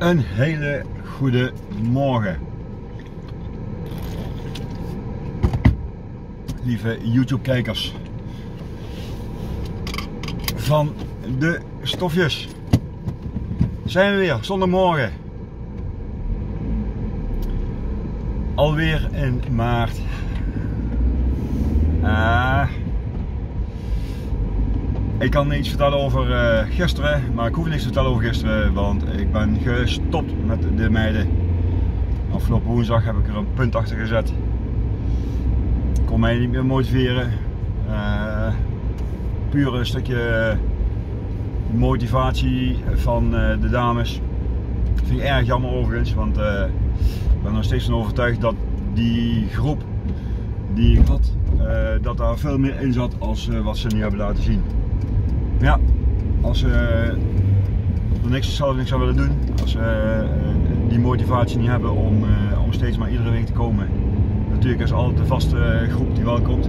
Een hele goede morgen. Lieve YouTube kijkers. Van de stofjes. Zijn we weer, zondagmorgen. Alweer in maart. Ah. Ik kan iets vertellen over uh, gisteren, maar ik hoef niks te vertellen over gisteren, want ik ben gestopt met de meiden. Afgelopen woensdag heb ik er een punt achter gezet. Ik kon mij niet meer motiveren. Uh, puur een stukje motivatie van uh, de dames. Dat vind ik erg jammer overigens, want ik ben nog steeds van overtuigd dat die groep die ik had, dat daar veel meer in zat als wat ze nu hebben laten zien. Ja, als ze er niks, zelf niks aan willen doen, als ze eh, die motivatie niet hebben om, eh, om steeds maar iedere week te komen. Natuurlijk is altijd de vaste groep die wel komt.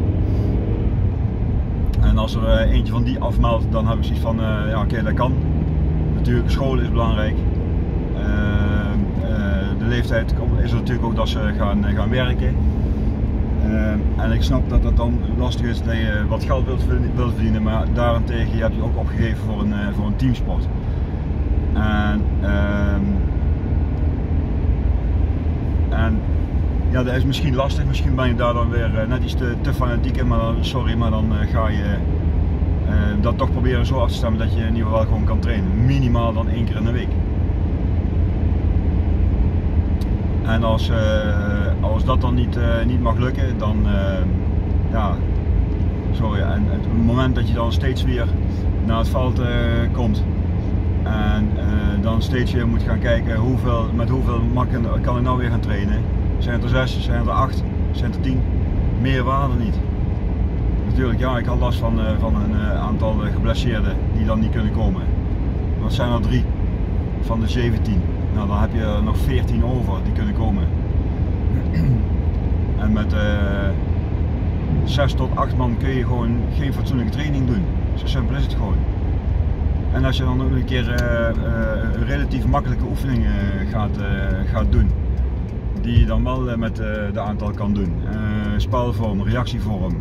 En als er eh, eentje van die afmeldt, dan heb ik zoiets van, ja oké, dat kan. Natuurlijk, school is belangrijk. de leeftijd is er natuurlijk ook dat ze gaan, gaan werken. Uh, en ik snap dat dat dan lastig is dat je wat geld wilt, verdienen, maar daarentegen je je ook opgegeven voor een, uh, voor een teamsport. En, uh, en ja, dat is misschien lastig, misschien ben je daar dan weer uh, net iets te, te fanatiek in, maar sorry, maar dan eh, ga je dat toch proberen zo af te stemmen dat je in ieder geval gewoon kan trainen. Minimaal dan één keer in de week. En als, uh, als dat dan niet, uh, niet mag lukken, dan uh, ja, sorry. En het moment dat je dan steeds weer naar het veld komt en dan steeds weer moet gaan kijken hoeveel, met hoeveel makken kan ik nou weer gaan trainen. Zijn er zes, zijn er acht, zijn er tien? Meer waarde niet. Natuurlijk, ja, ik had last van, van een aantal geblesseerden die dan niet kunnen komen. Het zijn er drie van de 17. Nou, dan heb je nog 14 over die kunnen komen. En met eh, 6 tot 8 man kun je gewoon geen fatsoenlijke training doen. Zo simpel is het gewoon. En als je dan ook een keer uh, relatief makkelijke oefeningen gaat, gaat doen, die je dan wel met de aantal kan doen. spelvorm, reactievorm,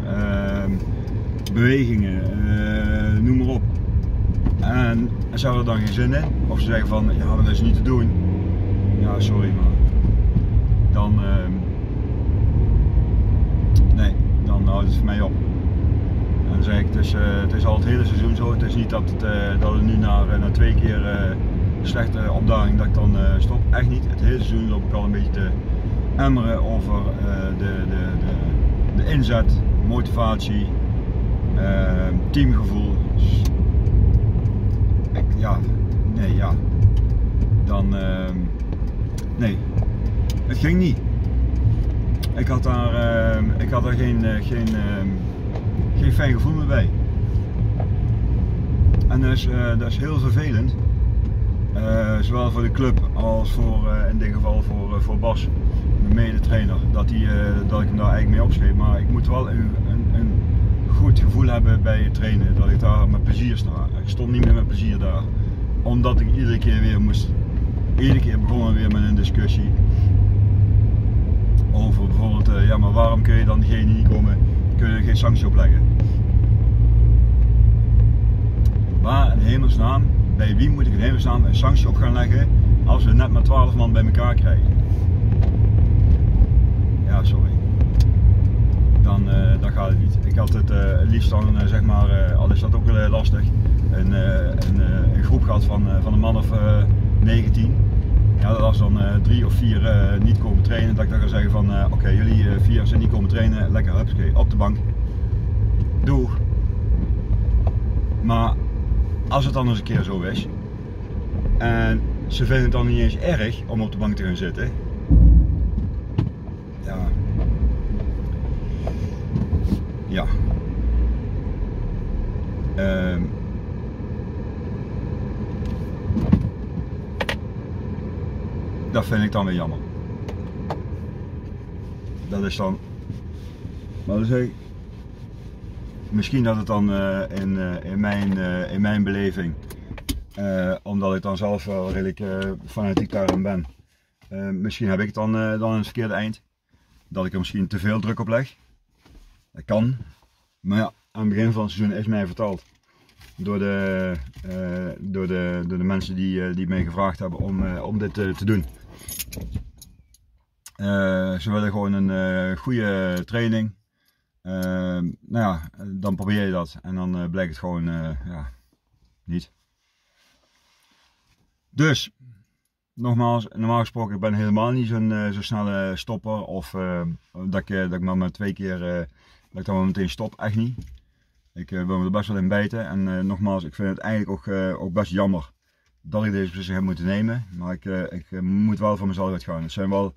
bewegingen, noem maar op. En ze hebben er dan geen zin in, of ze zeggen van ja, dat is niet te doen. Ja, sorry, maar dan. Uh, nee, dan houdt het voor mij op. En dan zeg ik, uh, het is al het hele seizoen zo. Het is niet dat het, uh, dat nu na, eh, na twee keer slechte opdaging dat ik dan stop. Echt niet. Het hele seizoen loop ik al een beetje te emmeren over de, de, de, de inzet, motivatie, ehm, teamgevoel. Dus ja, nee, ja. Dan, uh, nee, het ging niet. Ik had daar, uh, ik had daar geen, uh, geen, ehm, geen fijn gevoel meer bij. En dat is, eh, dat is heel vervelend. Eh, zowel voor de club als voor, in dit geval voor, voor Bas, mijn mede-trainer, dat, dat ik hem daar eigenlijk mee opschreef. Maar ik moet wel een, een, een goed gevoel hebben bij het trainen. Dat ik daar met plezier sta. Ik stond niet meer met plezier daar. Omdat ik iedere keer weer moest. Iedere keer begonnen weer met een discussie. Over bijvoorbeeld, uh, ja maar waarom kun je dan diegene niet komen, kun je geen sanctie opleggen? Waar in hemelsnaam, bij wie moet ik in hemelsnaam een sanctie op gaan leggen als we net maar 12 man bij elkaar krijgen? Ja, sorry dan, uh, dan gaat het niet. Ik had het uh, liefst dan, zeg maar, al is dat ook wel lastig, een, een, een, groep gehad van, van een man of 19. Ja, dat als dan drie of vier niet komen trainen, dat ik dan ga zeggen van oké, okay, jullie vier zijn niet komen trainen, lekker hupske, op de bank. Doe. Maar als het dan eens een keer zo is en ze vinden het dan niet eens erg om op de bank te gaan zitten, ja. Um, dat vind ik dan weer jammer. Dat is dan. Maar dan zeg ik. Misschien dat het dan uh, in, uh, in, mijn, uh, in mijn beleving omdat ik dan zelf wel redelijk fanatiek daarin ben. misschien heb ik het dan, dan een verkeerde eind. Dat ik er misschien te veel druk op leg. Dat kan. Maar ja, aan het begin van het seizoen is mij verteld. Door de, door de, door de mensen die, die mij gevraagd hebben om, om dit te doen. ze willen gewoon een goede training Ehm, nou ja, dan probeer je dat en dan blijkt het gewoon ja, niet. Dus, nogmaals, normaal gesproken ik ben helemaal niet zo'n uh, zo snelle stopper of dat, ik, dat ik maar met twee keer dat ik dan meteen stop, echt niet. Ik wil me er best wel in bijten en nogmaals, ik vind het eigenlijk ook, ook best jammer dat ik deze beslissing heb moeten nemen. Maar ik, ik moet wel voor mezelf uitgaan. Het zijn wel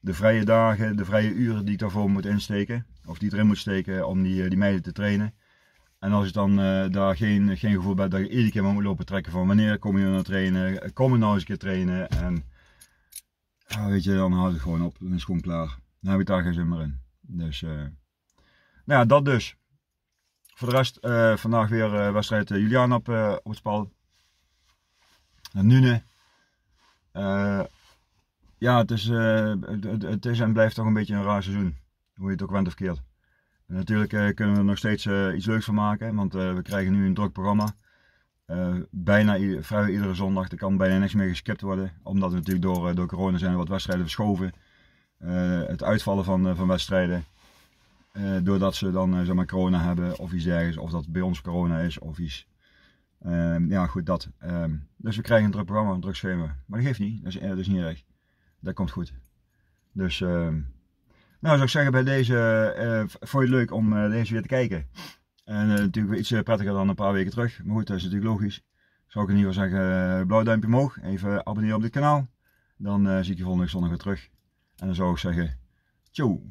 de vrije dagen, de vrije uren die ik daarvoor moet insteken. Of die erin moet steken om die, eh, die meiden te trainen. En als ik dan daar geen, geen gevoel bij dat je iedere keer moet lopen trekken van wanneer kom je naar trainen, kom je nou eens een keer trainen. En weet je, dan houd het gewoon op. Dan is het gewoon klaar. Dan heb ik daar geen zin meer in. Dus, nou ja, dat dus. Voor de rest, uh, vandaag weer wedstrijd Julian op, op het spal. En Nune ja, het is, uh, het, is en blijft toch een beetje een raar seizoen. Hoe je het ook went of keert. En natuurlijk uh, kunnen we er nog steeds uh, iets leuks van maken, want we krijgen nu een druk programma. bijna vrijwel iedere zondag, er kan bijna niks meer geskipt worden. Omdat we natuurlijk door, door corona zijn wat wedstrijden verschoven. het uitvallen van, van wedstrijden. Doordat ze dan zeg maar corona hebben of iets dergelijks. Of dat bij ons corona is of iets. Ehm, ja goed, dat. Ehm, dus we krijgen een druk programma, een druk schema. Maar dat geeft niet, dat is, dat is niet erg dat komt goed. Dus, uh, nou zou ik zeggen bij deze, uh, vond je het leuk om uh, deze weer te kijken. En uh, natuurlijk iets prettiger dan een paar weken terug. Maar goed, dat is natuurlijk logisch. Zou ik in ieder geval zeggen, blauw duimpje omhoog. Even abonneren op dit kanaal. Dan zie ik je volgende zondag weer terug. En dan zou ik zeggen, ciao.